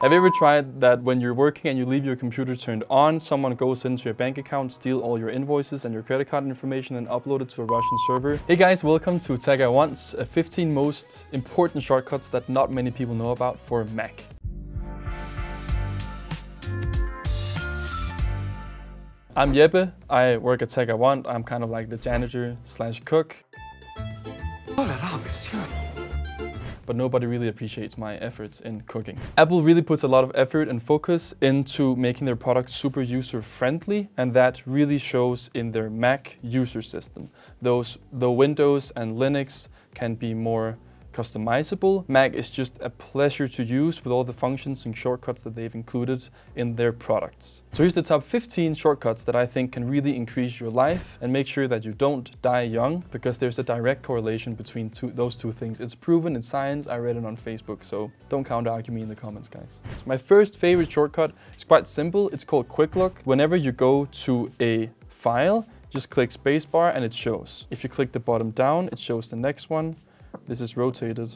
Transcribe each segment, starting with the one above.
Have you ever tried that when you're working and you leave your computer turned on, someone goes into your bank account, steal all your invoices and your credit card information and upload it to a Russian server? Hey guys, welcome to Tech I Want, uh, 15 most important shortcuts that not many people know about for Mac. I'm Jeppe, I work at Tech I Want, I'm kind of like the janitor slash cook. But nobody really appreciates my efforts in cooking. Apple really puts a lot of effort and focus into making their products super user friendly and that really shows in their Mac user system. Those, the Windows and Linux can be more customizable. Mac is just a pleasure to use with all the functions and shortcuts that they've included in their products. So here's the top 15 shortcuts that I think can really increase your life and make sure that you don't die young because there's a direct correlation between two, those two things. It's proven in science, I read it on Facebook, so don't counter argue me in the comments, guys. So my first favorite shortcut is quite simple. It's called Quick Look. Whenever you go to a file, just click spacebar and it shows. If you click the bottom down, it shows the next one. This is rotated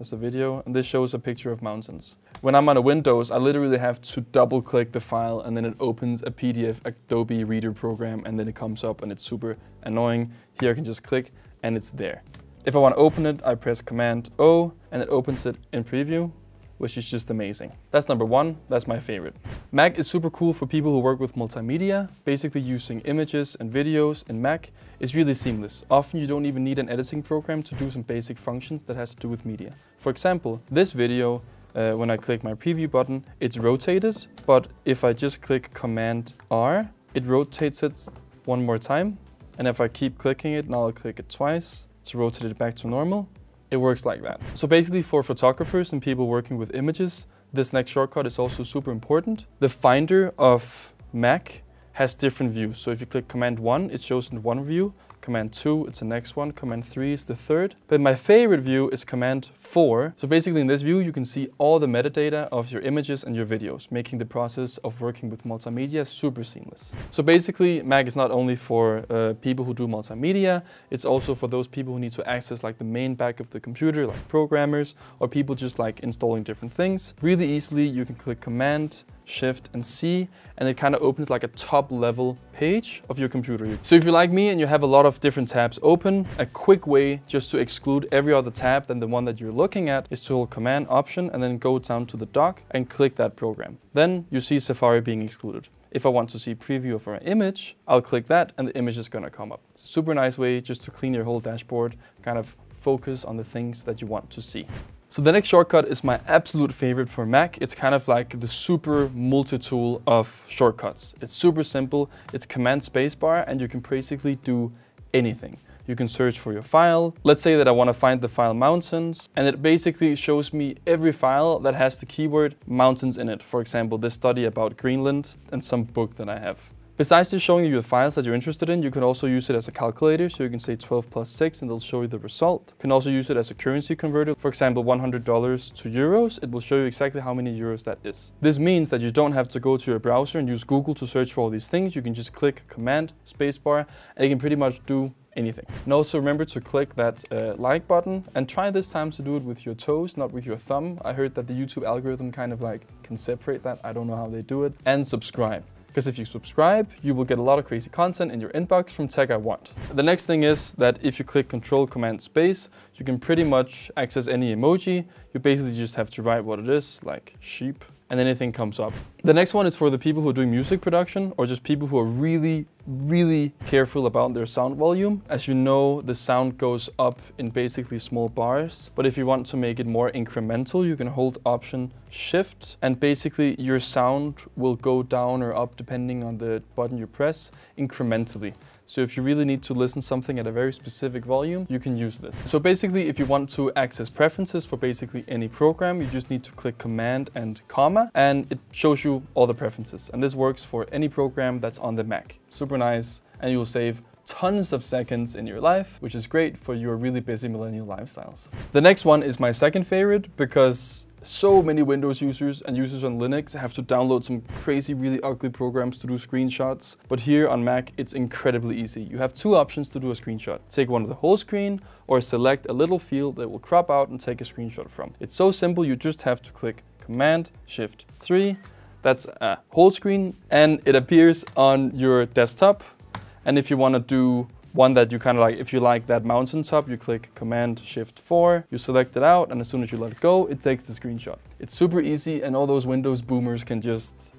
as a video, and this shows a picture of mountains. When I'm on a Windows, I literally have to double click the file and then it opens a PDF Adobe Reader program and then it comes up and it's super annoying. Here I can just click and it's there. If I want to open it, I press Command O and it opens it in preview which is just amazing. That's number one, that's my favorite. Mac is super cool for people who work with multimedia. Basically using images and videos in Mac is really seamless. Often you don't even need an editing program to do some basic functions that has to do with media. For example, this video, uh, when I click my preview button, it's rotated, but if I just click Command R, it rotates it one more time. And if I keep clicking it, now I'll click it twice, it's rotated back to normal. It works like that. So basically for photographers and people working with images, this next shortcut is also super important. The Finder of Mac has different views. So if you click Command 1, it shows in one view. Command 2, it's the next one. Command 3 is the third. But my favorite view is Command 4. So basically in this view, you can see all the metadata of your images and your videos, making the process of working with multimedia super seamless. So basically, Mac is not only for uh, people who do multimedia, it's also for those people who need to access like the main back of the computer, like programmers, or people just like installing different things. Really easily, you can click Command, Shift and C, and it kind of opens like a top level page of your computer. So if you're like me and you have a lot of different tabs open, a quick way just to exclude every other tab than the one that you're looking at is to hold Command Option and then go down to the dock and click that program. Then you see Safari being excluded. If I want to see preview of an image, I'll click that and the image is gonna come up. Super nice way just to clean your whole dashboard, kind of focus on the things that you want to see. So the next shortcut is my absolute favorite for Mac. It's kind of like the super multi-tool of shortcuts. It's super simple. It's Command Spacebar and you can basically do anything. You can search for your file. Let's say that I want to find the file mountains and it basically shows me every file that has the keyword mountains in it. For example, this study about Greenland and some book that I have. Besides just showing you the files that you're interested in, you can also use it as a calculator. So you can say 12 plus 6 and it'll show you the result. You can also use it as a currency converter. For example, $100 to euros, it will show you exactly how many euros that is. This means that you don't have to go to your browser and use Google to search for all these things. You can just click Command, Spacebar, and you can pretty much do anything. And also remember to click that uh, like button and try this time to do it with your toes, not with your thumb. I heard that the YouTube algorithm kind of like can separate that. I don't know how they do it. And subscribe. Because if you subscribe, you will get a lot of crazy content in your inbox from Tech I Want. The next thing is that if you click Control Command Space, you can pretty much access any emoji. You basically just have to write what it is, like sheep, and anything comes up. The next one is for the people who are doing music production or just people who are really, really careful about their sound volume. As you know, the sound goes up in basically small bars, but if you want to make it more incremental, you can hold Option Shift and basically your sound will go down or up depending on the button you press incrementally. So if you really need to listen something at a very specific volume, you can use this. So basically, if you want to access preferences for basically any program, you just need to click Command and comma, and it shows you all the preferences. And this works for any program that's on the Mac. Super nice, and you'll save tons of seconds in your life, which is great for your really busy millennial lifestyles. The next one is my second favorite because so many Windows users and users on Linux have to download some crazy, really ugly programs to do screenshots. But here on Mac, it's incredibly easy. You have two options to do a screenshot. Take one of the whole screen or select a little field that will crop out and take a screenshot from. It's so simple, you just have to click Command Shift 3. That's a whole screen and it appears on your desktop. And if you want to do one that you kind of like, if you like that mountaintop, you click Command Shift 4, you select it out, and as soon as you let it go, it takes the screenshot. It's super easy, and all those Windows boomers can just,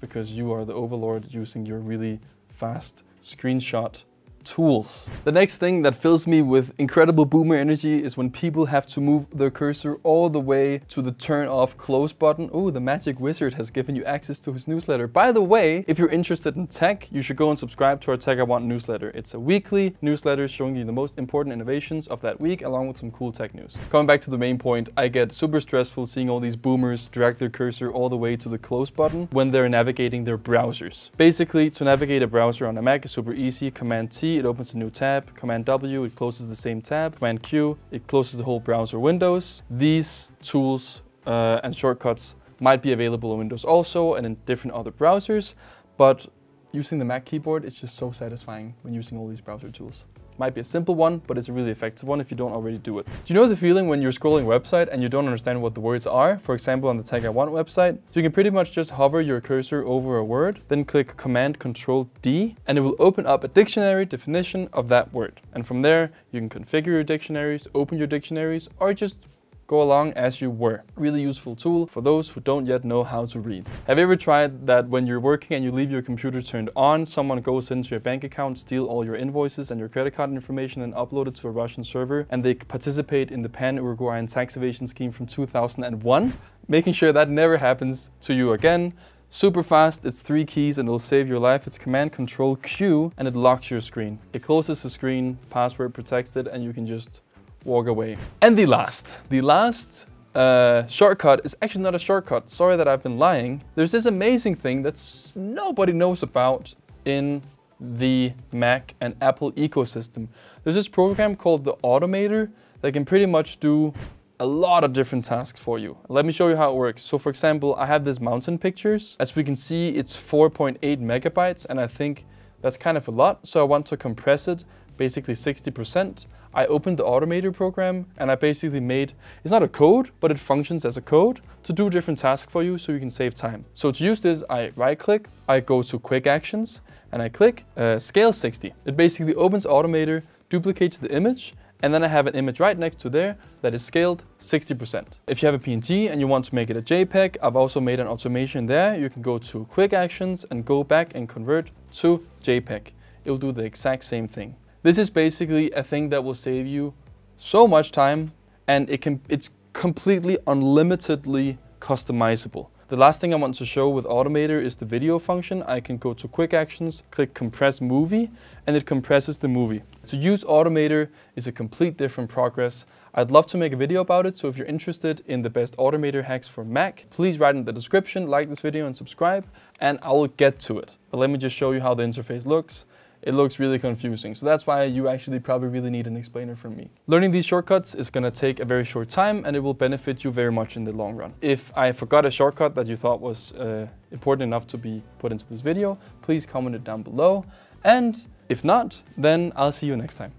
because you are the overlord using your really fast screenshot tools. The next thing that fills me with incredible boomer energy is when people have to move their cursor all the way to the turn off close button. Oh, the magic wizard has given you access to his newsletter. By the way, if you're interested in tech, you should go and subscribe to our Tech I Want newsletter. It's a weekly newsletter showing you the most important innovations of that week along with some cool tech news. Coming back to the main point, I get super stressful seeing all these boomers drag their cursor all the way to the close button when they're navigating their browsers. Basically, to navigate a browser on a Mac is super easy. Command T it opens a new tab. Command W, it closes the same tab. Command Q, it closes the whole browser windows. These tools uh, and shortcuts might be available on Windows also and in different other browsers, but using the Mac keyboard is just so satisfying when using all these browser tools. Might be a simple one, but it's a really effective one if you don't already do it. Do you know the feeling when you're scrolling a website and you don't understand what the words are? For example, on the Tech I Want website. So you can pretty much just hover your cursor over a word, then click Command Control D, and it will open up a dictionary definition of that word. And from there, you can configure your dictionaries, open your dictionaries, or just go along as you were. Really useful tool for those who don't yet know how to read. Have you ever tried that when you're working and you leave your computer turned on, someone goes into your bank account, steal all your invoices and your credit card information and upload it to a Russian server and they participate in the pan-Uruguayan tax evasion scheme from 2001? Making sure that never happens to you again. Super fast, it's three keys and it'll save your life. It's Command Control Q and it locks your screen. It closes the screen, password protects it and you can just walk away. And the last, the last uh, shortcut is actually not a shortcut. Sorry that I've been lying. There's this amazing thing that nobody knows about in the Mac and Apple ecosystem. There's this program called the Automator that can pretty much do a lot of different tasks for you. Let me show you how it works. So for example, I have this mountain pictures. As we can see, it's 4.8 megabytes and I think that's kind of a lot. So I want to compress it basically 60%. I opened the Automator program and I basically made, it's not a code, but it functions as a code to do different tasks for you so you can save time. So to use this, I right click, I go to quick actions and I click uh, scale 60. It basically opens Automator, duplicates the image and then I have an image right next to there that is scaled 60%. If you have a PNG and you want to make it a JPEG, I've also made an automation there. You can go to quick actions and go back and convert to JPEG. It will do the exact same thing. This is basically a thing that will save you so much time and it can it's completely unlimitedly customizable. The last thing I want to show with Automator is the video function. I can go to quick actions, click compress movie, and it compresses the movie. To use Automator is a complete different progress. I'd love to make a video about it, so if you're interested in the best Automator hacks for Mac, please write in the description, like this video and subscribe, and I will get to it. But let me just show you how the interface looks it looks really confusing. So that's why you actually probably really need an explainer from me. Learning these shortcuts is gonna take a very short time and it will benefit you very much in the long run. If I forgot a shortcut that you thought was uh, important enough to be put into this video, please comment it down below. And if not, then I'll see you next time.